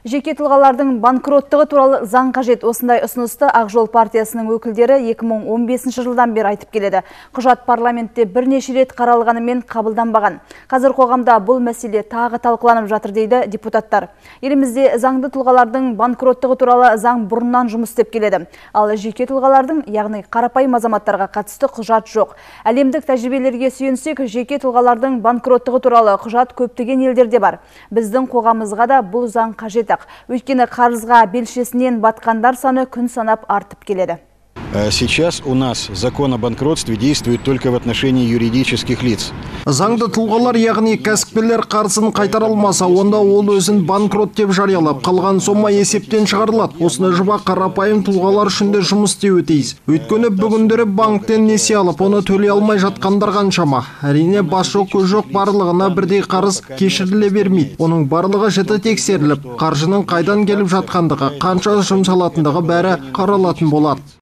Жеке тұлғалардың банкроттығы туралы заң қажет осындай ұсынысты Ақжол партиясының өкілдері 2015 жылдан бері айтып келеді. Құжат парламентте бірнеше рет қаралғанымен қабылданбаған. Қазір қоғамда бұл мәселе тағы талқыланып жатыр дейді депутаттар. Елімізде заңды тұлғалардың банкроттығы туралы заң бұрыннан жұмыс істеп келеді. Ал жеке тұлғалардың, яғни қарапайым азаматтарға қатысты құжат жоқ. Әлемдік тәжірибелерге сүйенсек, жеке тұлғалардың банкроттығы туралы құжат көптеген елдерде бар. Біздің қоғамымызға да бұл заң қажет өйткені қарызға белшесінен батқандар саны күн санап артып келеді. Сейчас у нас закон о банкротстве действует только в отношении юридических лиц. Заңды тұлғалар, яғни кәсіпкерлер қарызын қайтара алмаса, онда ол өзін банкрот деп жариялап, қалған сома есептен шығарылады. Осыны жұба қарапайым тұлғалар үшін де жұмыс істеуі тиіс. Өйткені бүгіндері банктен несие алып, оны төлей алмай жатқандар қаншама. Әрине бас жоқ көз жоқ барлығына бірдей қарыз кешіріле бермейді. Оның барлығы жіті тексеріліп, қаржының қайдан келіп жатқандығы, қанша жұмсалатындығы бәрі қаралатын болады